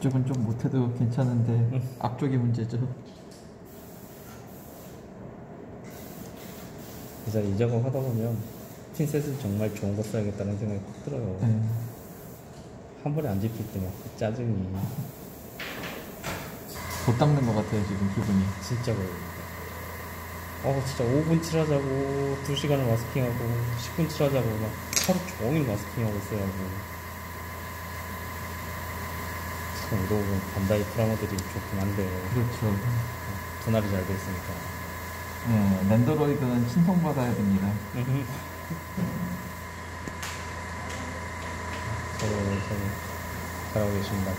뒤쪽은 좀 못해도 괜찮은데 응. 앞쪽이 문제죠. 그래서 이 작업 하다 보면 핀셋은 정말 좋은 거 써야겠다는 생각이 확 들어요. 네. 한 번에 안 집힐 때막 짜증이 못 닦는 것 같아요 지금 기분이. 진짜 그래요. 어 진짜 5분 칠하자고 2시간을 마스킹하고 10분 칠하자고 막 하루 종일 마스킹하고 있어야 하고 참 이러고 보면 반다이 프라모델이 좋긴 한데 그렇죠. 분할이 잘 돼 있으니까 네, 랜더로이드는 친송받아야 됩니다. 서로 서로 잘하고 계십니다